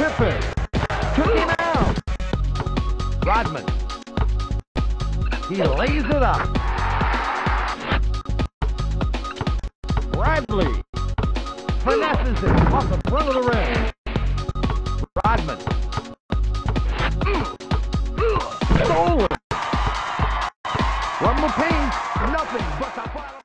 Pippen, Took him out. Rodman. He lays it up. Bradley. Finesses it off the front of the rim. Rodman. Stolen. Rumble Payne. Nothing but the final.